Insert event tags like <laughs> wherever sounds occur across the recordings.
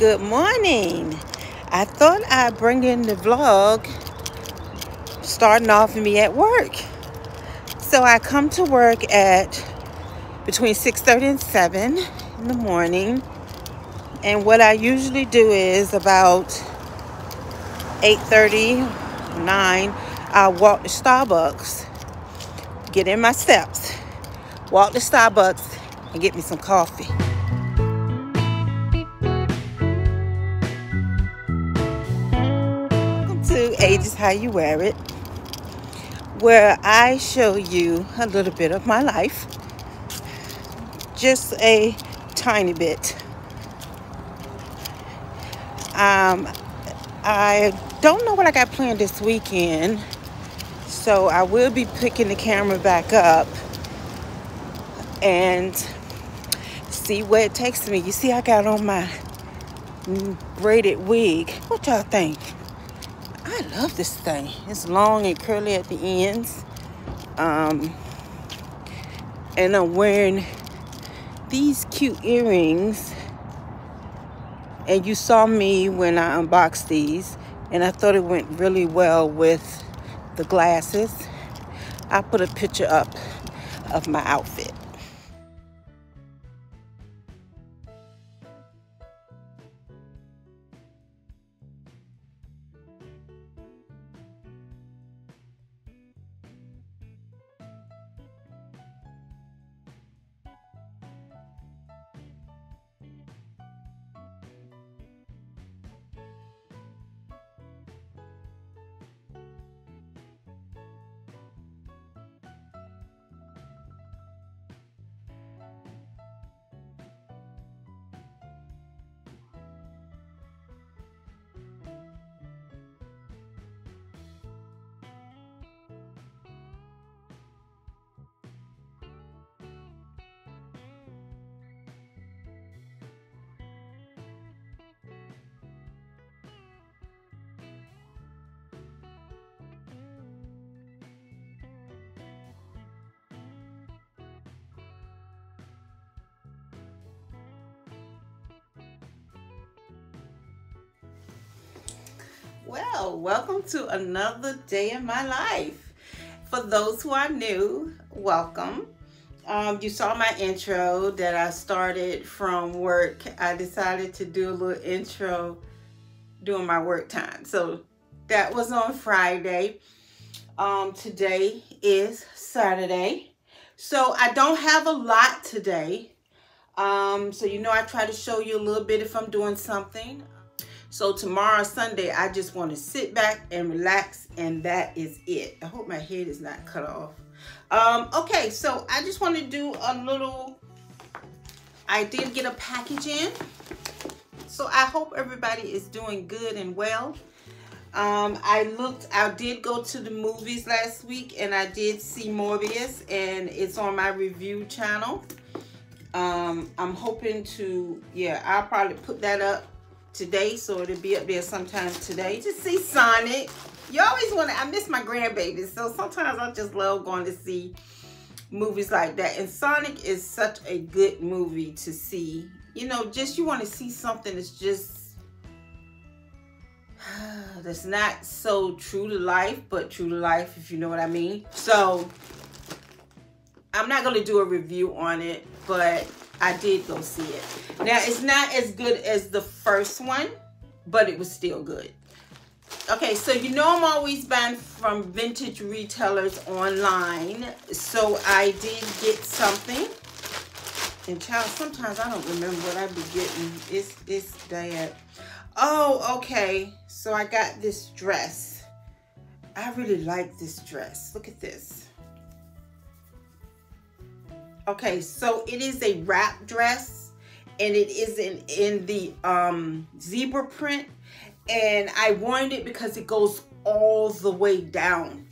Good morning. I thought I'd bring in the vlog starting off me at work. So I come to work at between 6.30 and 7 in the morning. And what I usually do is about 8.30, 9, I walk to Starbucks, get in my steps, walk to Starbucks and get me some coffee. To Age Is How You Wear It, where I show you a little bit of my life, just a tiny bit. Um, I don't know what I got planned this weekend, so I will be picking the camera back up and see where it takes me. You see, I got on my braided wig. What y'all think? Love this thing. It's long and curly at the ends. Um, and I'm wearing these cute earrings. And you saw me when I unboxed these. And I thought it went really well with the glasses. I put a picture up of my outfit. Well, welcome to another day in my life. For those who are new, welcome. Um, you saw my intro that I started from work. I decided to do a little intro during my work time. So that was on Friday. Um, today is Saturday. So I don't have a lot today. Um, so you know I try to show you a little bit if I'm doing something. So tomorrow, Sunday, I just want to sit back and relax, and that is it. I hope my head is not cut off. Um, okay, so I just want to do a little, I did get a package in. So I hope everybody is doing good and well. Um, I looked, I did go to the movies last week, and I did see Morbius, and it's on my review channel. Um, I'm hoping to, yeah, I'll probably put that up today, so it'll be up there sometime today to see Sonic. You always want to, I miss my grandbabies, so sometimes I just love going to see movies like that. And Sonic is such a good movie to see. You know, just you want to see something that's just, <sighs> that's not so true to life, but true to life, if you know what I mean. So, I'm not going to do a review on it, but I did go see it. Now, it's not as good as the first one, but it was still good. Okay, so you know I'm always buying from vintage retailers online. So I did get something. And child, sometimes I don't remember what I be getting. It's, it's bad. Oh, okay. So I got this dress. I really like this dress. Look at this. Okay, so it is a wrap dress and it is in, in the um, zebra print. And I wanted it because it goes all the way down.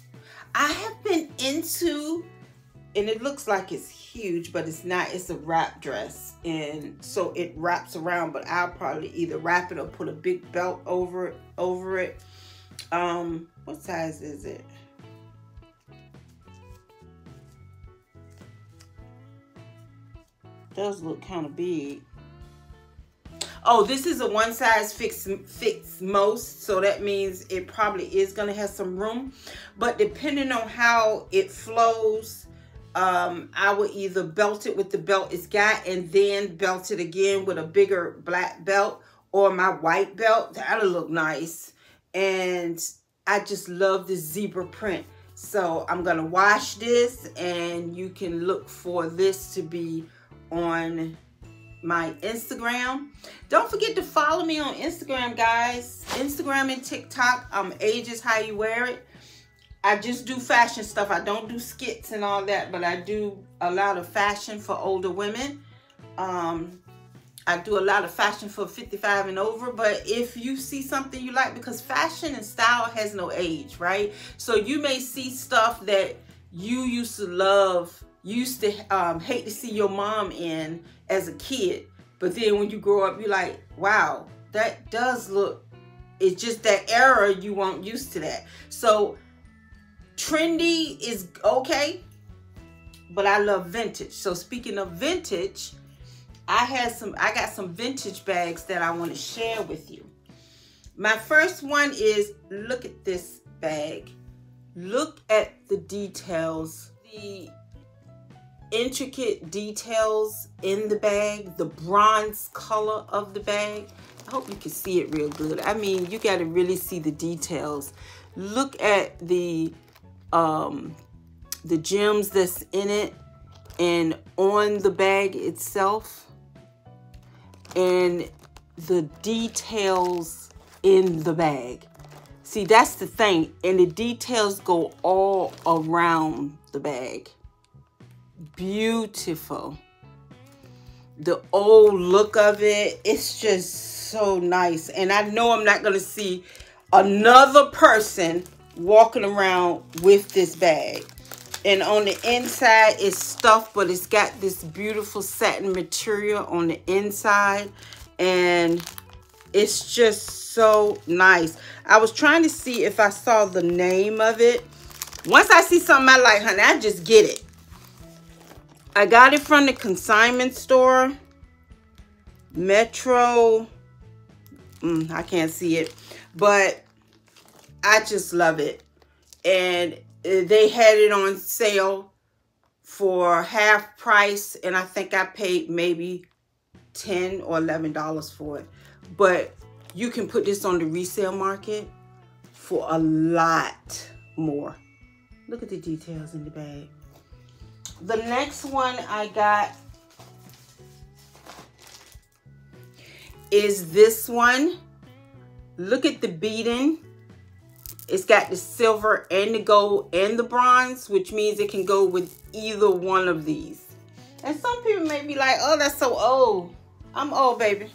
I have been into, and it looks like it's huge, but it's not. It's a wrap dress. And so it wraps around, but I'll probably either wrap it or put a big belt over. Over it. Um, what size is it? Does look kind of big. Oh, this is a one size fits fits most, so that means it probably is gonna have some room. But depending on how it flows, um, I will either belt it with the belt it's got and then belt it again with a bigger black belt or my white belt. That'll look nice. And I just love this zebra print. So I'm going to wash this and you can look for this to be on my Instagram. Don't forget to follow me on Instagram, guys. Instagram and TikTok. I'm Age Is How You Wear It. I just do fashion stuff. I don't do skits and all that, but I do a lot of fashion for older women. Um, I do a lot of fashion for 55 and over, but if you see something you like, because fashion and style has no age, right? So you may see stuff that you used to love, used to um, hate to see your mom in as a kid, but then when you grow up, you're like, wow, that does look, it's just that era you weren't used to that. So trendy is okay, but I love vintage. So speaking of vintage, I had some, I got some vintage bags that I want to share with you. My first one is, look at this bag. Look at the details, the intricate details in the bag, the bronze color of the bag. I hope you can see it real good. I mean, you got to really see the details. Look at the um, the gems that's in it and on the bag itself and the details in the bag. See, that's the thing. And the details go all around the bag. Beautiful. The old look of it, it's just so nice. And I know I'm not going to see another person walking around with this bag. And on the inside, it's stuffed, but it's got this beautiful satin material on the inside. And it's just so nice. I was trying to see if I saw the name of it. Once I see something I like, honey, I just get it. I got it from the consignment store. Metro. Mm, I can't see it. But I just love it. And uh, they had it on sale for half price. And I think I paid maybe 10 or $11 for it. But you can put this on the resale market for a lot more. Look at the details in the bag. The next one I got is this one. Look at the beading. It's got the silver and the gold and the bronze, which means it can go with either one of these. And some people may be like, oh, that's so old. I'm old, baby.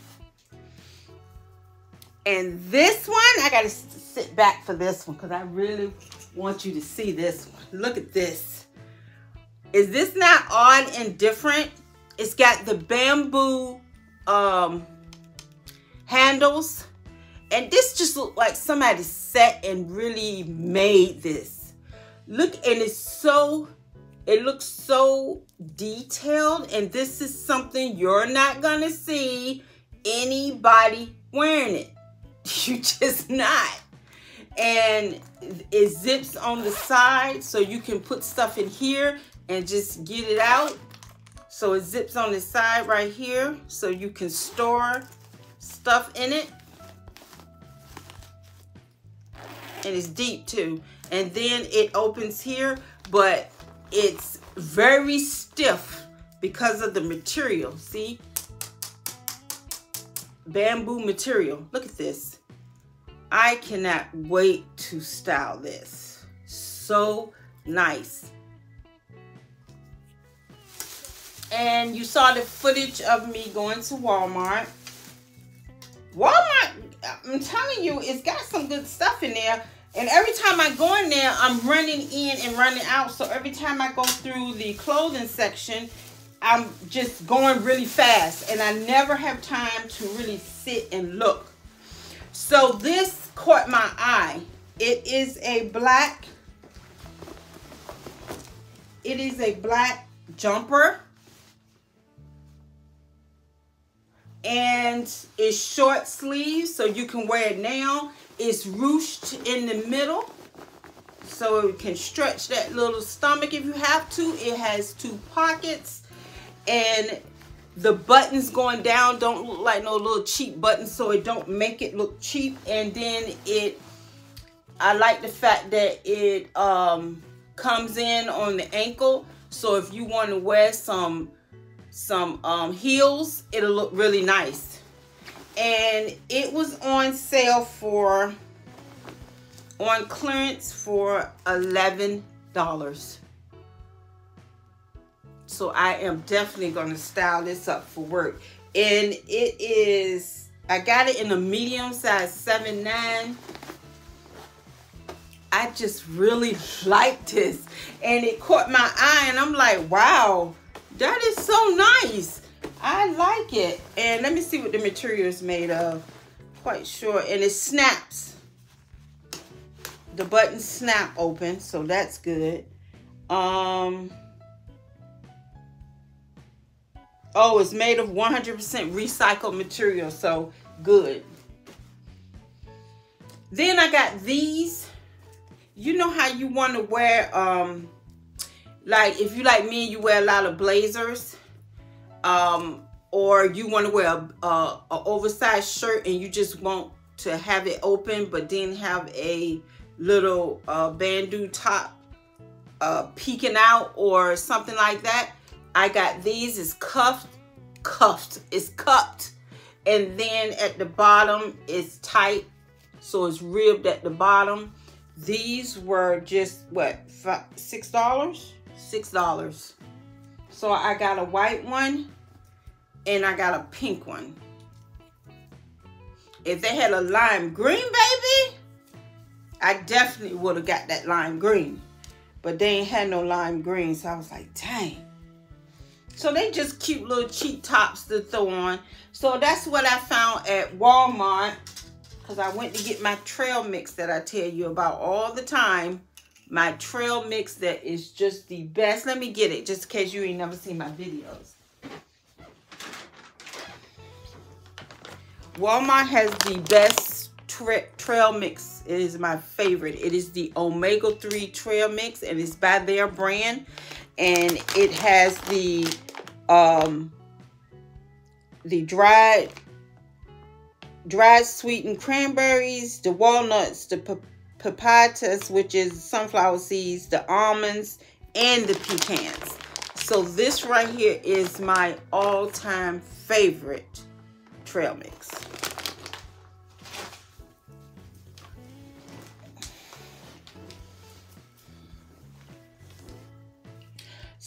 And this one, I got to sit back for this one because I really want you to see this one. Look at this. Is this not odd and different? It's got the bamboo um, handles and this just looked like somebody sat and really made this. Look, and it's so, it looks so detailed. And this is something you're not going to see anybody wearing it. <laughs> You just not. And it zips on the side so you can put stuff in here and just get it out. So it zips on the side right here so you can store stuff in it. and it's deep too. And then it opens here, but it's very stiff because of the material. See? Bamboo material. Look at this. I cannot wait to style this. So nice. And you saw the footage of me going to Walmart. Walmart, I'm telling you, it's got some good stuff in there. And every time I go in there, I'm running in and running out. So every time I go through the clothing section, I'm just going really fast. And I never have time to really sit and look. So this caught my eye. It is a black, it is a black jumper and it's short sleeves so you can wear it now. It's ruched in the middle so it can stretch that little stomach if you have to. It has two pockets and the buttons going down don't look like no little cheap buttons so it don't make it look cheap and then it I like the fact that it um comes in on the ankle so if you want to wear some some um heels it'll look really nice and it was on sale for on clearance for $11 so I am definitely going to style this up for work. And it is, I got it in a medium size 7'9". I just really <laughs> like this. And it caught my eye and I'm like, wow, that is so nice. I like it. And let me see what the material is made of. Quite sure. And it snaps. The buttons snap open, so that's good. Um, Oh, it's made of 100% recycled material, so good. Then I got these. You know how you want to wear, um, like if you like me, you wear a lot of blazers. Um, or you want to wear a, a, a oversized shirt and you just want to have it open, but then have a little uh, bandeau top uh, peeking out or something like that I got these is cuffed, cuffed, it's cupped. And then at the bottom it's tight, so it's ribbed at the bottom. These were just, what, five, $6? $6. So I got a white one and I got a pink one. If they had a lime green, baby, I definitely would have got that lime green. But they ain't had no lime green, so I was like, dang. So they just cute little cheap tops to throw on. So that's what I found at Walmart. Because I went to get my trail mix that I tell you about all the time. My trail mix that is just the best. Let me get it just in case you ain't never seen my videos. Walmart has the best tra trail mix. It is my favorite. It is the Omega-3 trail mix and it's by their brand and it has the um the dried dried sweetened cranberries, the walnuts, the pepitas, which is sunflower seeds, the almonds, and the pecans. So this right here is my all-time favorite trail mix.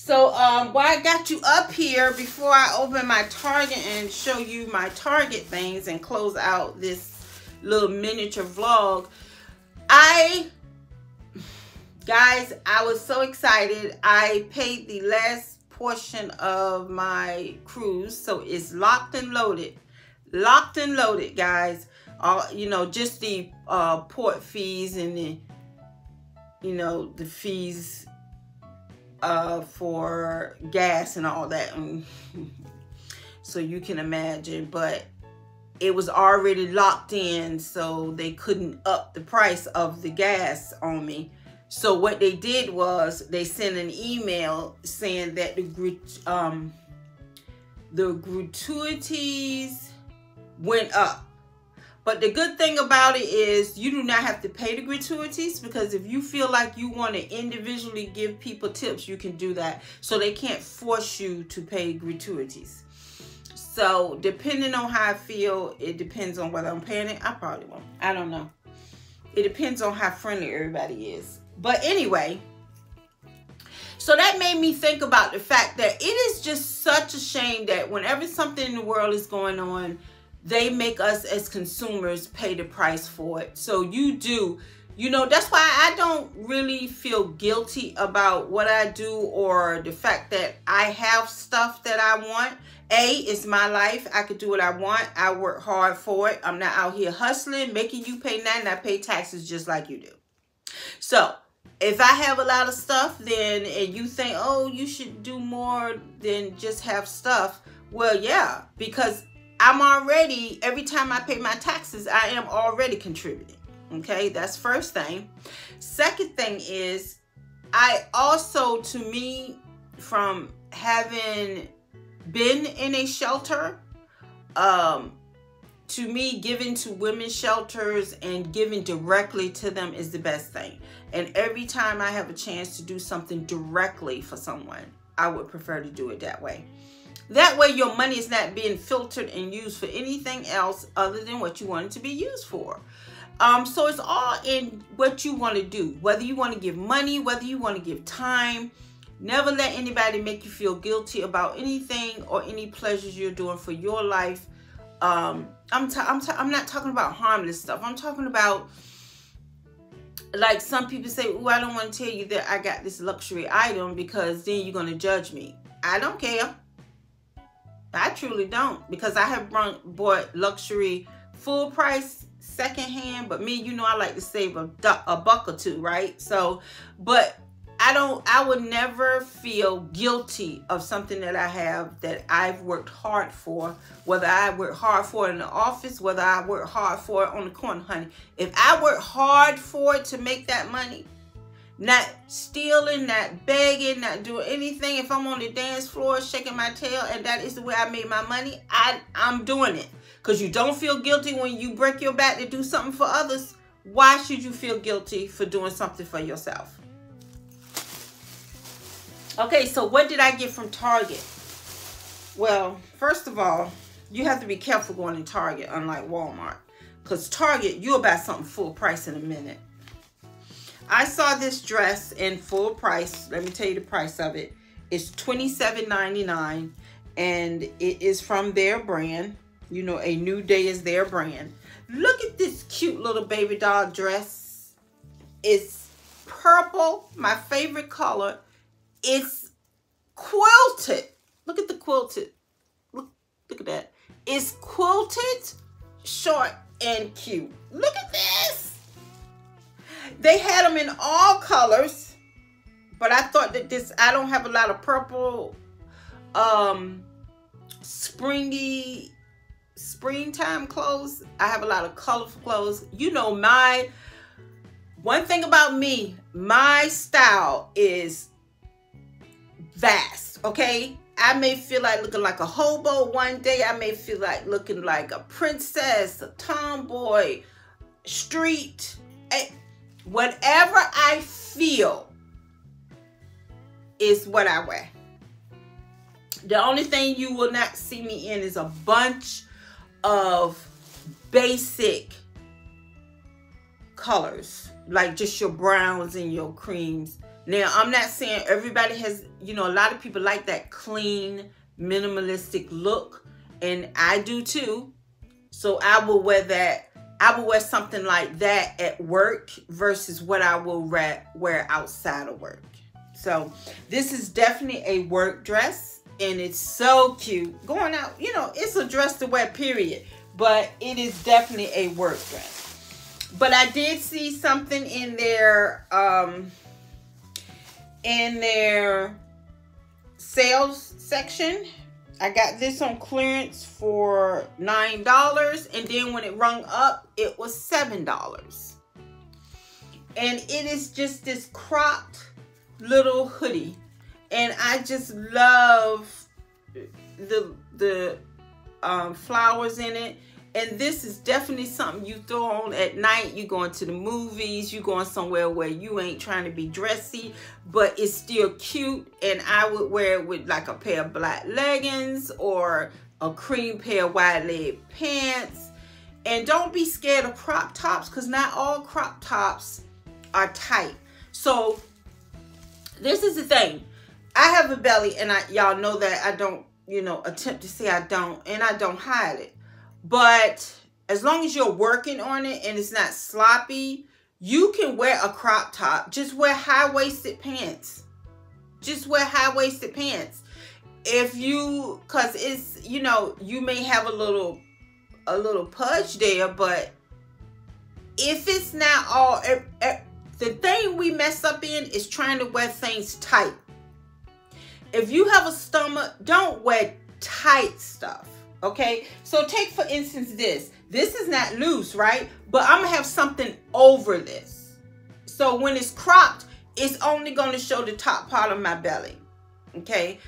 So um, while I got you up here, before I open my Target and show you my Target things and close out this little miniature vlog, I, guys, I was so excited. I paid the last portion of my cruise, so it's locked and loaded. Locked and loaded, guys. All, you know, just the uh, port fees and the, you know, the fees uh, for gas and all that. <laughs> so you can imagine, but it was already locked in, so they couldn't up the price of the gas on me. So what they did was they sent an email saying that the um the gratuities went up but the good thing about it is you do not have to pay the gratuities because if you feel like you want to individually give people tips, you can do that. So they can't force you to pay gratuities. So depending on how I feel, it depends on whether I'm paying it. I probably won't. I don't know. It depends on how friendly everybody is. But anyway, so that made me think about the fact that it is just such a shame that whenever something in the world is going on, they make us as consumers pay the price for it. So you do, you know, that's why I don't really feel guilty about what I do or the fact that I have stuff that I want. A, it's my life. I could do what I want. I work hard for it. I'm not out here hustling, making you pay nothing. I pay taxes just like you do. So, if I have a lot of stuff, then, and you think, oh, you should do more than just have stuff. Well, yeah, because I'm already, every time I pay my taxes, I am already contributing. Okay, that's first thing. Second thing is, I also, to me, from having been in a shelter, um, to me, giving to women's shelters and giving directly to them is the best thing. And every time I have a chance to do something directly for someone, I would prefer to do it that way. That way your money is not being filtered and used for anything else other than what you want it to be used for. Um, so it's all in what you want to do. Whether you want to give money, whether you want to give time. Never let anybody make you feel guilty about anything or any pleasures you're doing for your life. Um, I'm, I'm, I'm not talking about harmless stuff. I'm talking about like some people say, oh, I don't want to tell you that I got this luxury item because then you're going to judge me. I don't care. I truly don't because I have brought, bought luxury full price secondhand, but me, you know, I like to save a, a buck or two, right? So, but I don't, I would never feel guilty of something that I have that I've worked hard for, whether I work hard for it in the office, whether I work hard for it on the corner, honey. If I work hard for it to make that money, not stealing, not begging, not doing anything. If I'm on the dance floor shaking my tail and that is the way I made my money, I, I'm doing it. Because you don't feel guilty when you break your back to do something for others. Why should you feel guilty for doing something for yourself? Okay, so what did I get from Target? Well, first of all, you have to be careful going to Target, unlike Walmart. Because Target, you'll buy something full price in a minute. I saw this dress in full price. Let me tell you the price of it. It's $27.99 and it is from their brand. You know, A New Day is their brand. Look at this cute little baby doll dress. It's purple, my favorite color. It's quilted. Look at the quilted. Look, look at that. It's quilted, short, and cute. Look at this. They had them in all colors, but I thought that this, I don't have a lot of purple, um, springy, springtime clothes. I have a lot of colorful clothes. You know, my, one thing about me, my style is vast, okay? I may feel like looking like a hobo one day. I may feel like looking like a princess, a tomboy, street. Eh, Whatever I feel is what I wear. The only thing you will not see me in is a bunch of basic colors, like just your browns and your creams. Now, I'm not saying everybody has, you know, a lot of people like that clean, minimalistic look, and I do too. So I will wear that I will wear something like that at work versus what I will wear outside of work. So this is definitely a work dress and it's so cute. Going out, you know, it's a dress to wear, period. But it is definitely a work dress. But I did see something in there. um, in their sales section I got this on clearance for $9 and then when it rung up, it was $7. And it is just this cropped little hoodie. And I just love the the um, flowers in it. And this is definitely something you throw on at night. You going to the movies. You going somewhere where you ain't trying to be dressy, but it's still cute. And I would wear it with like a pair of black leggings or a cream pair of wide leg pants. And don't be scared of crop tops because not all crop tops are tight. So this is the thing. I have a belly and I y'all know that I don't, you know, attempt to say I don't and I don't hide it. But as long as you're working on it and it's not sloppy, you can wear a crop top. Just wear high-waisted pants. Just wear high-waisted pants. If you, cause it's, you know, you may have a little, a little pudge there, but if it's not all, the thing we mess up in is trying to wear things tight. If you have a stomach, don't wear tight stuff Okay, so take for instance this. This is not loose, right? But I'm gonna have something over this. So when it's cropped, it's only gonna show the top part of my belly. Okay,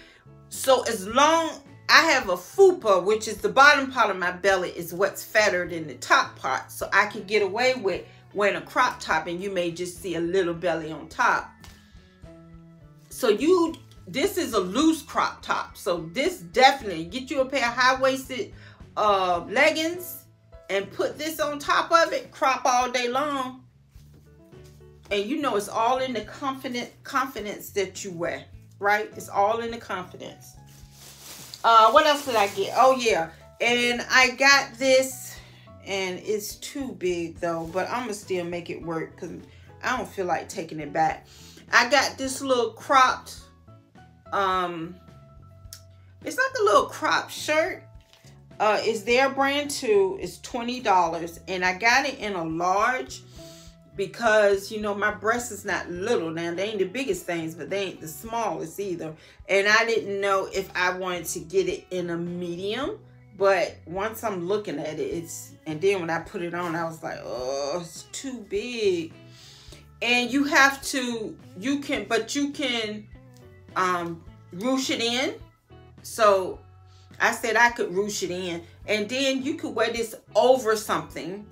so as long I have a fupa, which is the bottom part of my belly, is what's fatter than the top part. So I can get away with wearing a crop top and you may just see a little belly on top. So you, this is a loose crop top. So this definitely, get you a pair of high-waisted uh, leggings and put this on top of it, crop all day long. And you know it's all in the confident confidence that you wear, right? It's all in the confidence. Uh, what else did I get? Oh, yeah. And I got this, and it's too big, though. But I'm going to still make it work because I don't feel like taking it back. I got this little cropped, um, it's like a little crop shirt. Uh, it's their brand, too. It's $20. And I got it in a large because you know my breast is not little now they ain't the biggest things but they ain't the smallest either and i didn't know if i wanted to get it in a medium but once i'm looking at it it's and then when i put it on i was like oh it's too big and you have to you can but you can um ruche it in so i said i could ruche it in and then you could wear this over something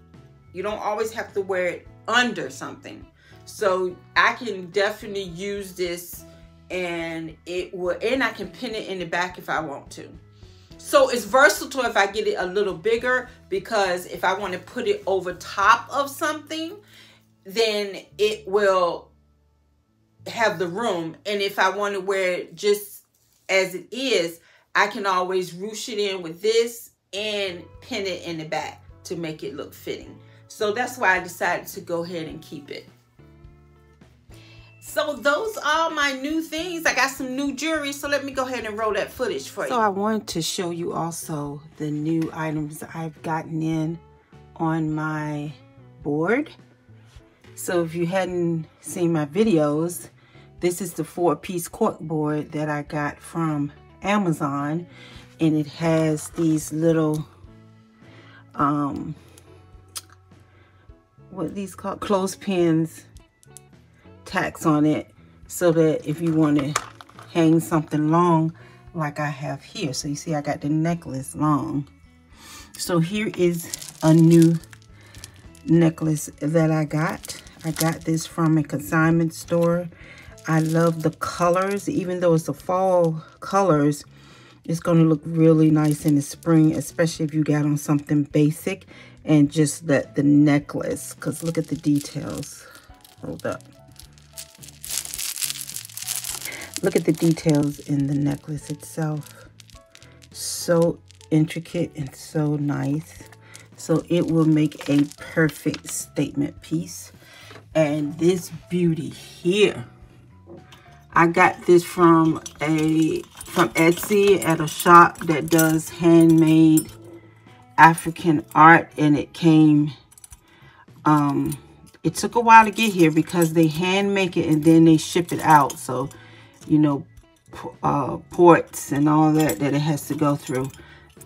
you don't always have to wear it under something. So I can definitely use this and it will, and I can pin it in the back if I want to. So it's versatile if I get it a little bigger because if I want to put it over top of something, then it will have the room. And if I want to wear it just as it is, I can always ruche it in with this and pin it in the back to make it look fitting. So that's why I decided to go ahead and keep it. So those are my new things. I got some new jewelry, so let me go ahead and roll that footage for you. So I wanted to show you also the new items I've gotten in on my board. So if you hadn't seen my videos, this is the four-piece cork board that I got from Amazon. And it has these little um, what these called clothespins tacks on it so that if you want to hang something long like I have here. So you see I got the necklace long. So here is a new necklace that I got. I got this from a consignment store. I love the colors, even though it's the fall colors, it's going to look really nice in the spring, especially if you got on something basic and just that the necklace. Because look at the details. Hold up. Look at the details in the necklace itself. So intricate and so nice. So it will make a perfect statement piece. And this beauty here I got this from a from Etsy at a shop that does handmade African art and it came, um, it took a while to get here because they hand make it and then they ship it out. So, you know, uh, ports and all that that it has to go through.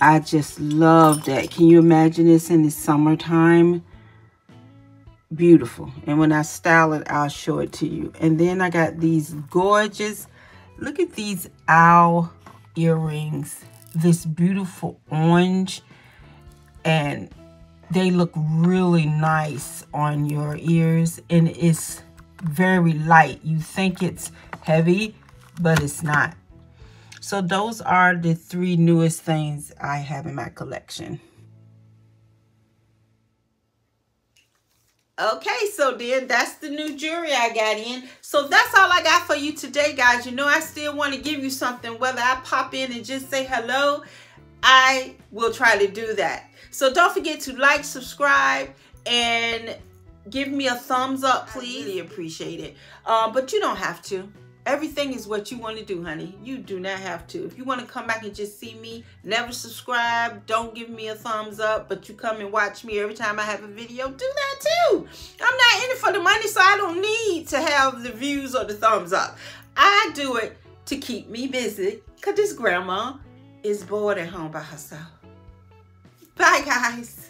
I just love that. Can you imagine this in the summertime? Beautiful. And when I style it, I'll show it to you. And then I got these gorgeous, look at these owl earrings. This beautiful orange and they look really nice on your ears and it's very light. You think it's heavy, but it's not. So those are the three newest things I have in my collection. Okay, so then that's the new jewelry I got in. So that's all I got for you today, guys. You know I still want to give you something, whether I pop in and just say hello, I will try to do that. So don't forget to like, subscribe, and give me a thumbs up, please. I really appreciate it. Uh, but you don't have to. Everything is what you want to do, honey. You do not have to. If you want to come back and just see me, never subscribe, don't give me a thumbs up, but you come and watch me every time I have a video, do that too. I'm not in it for the money, so I don't need to have the views or the thumbs up. I do it to keep me busy because this grandma is bored at home by herself. Bye, guys.